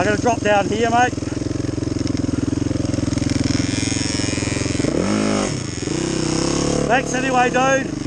I'm going to drop down here, mate. Thanks anyway, dude.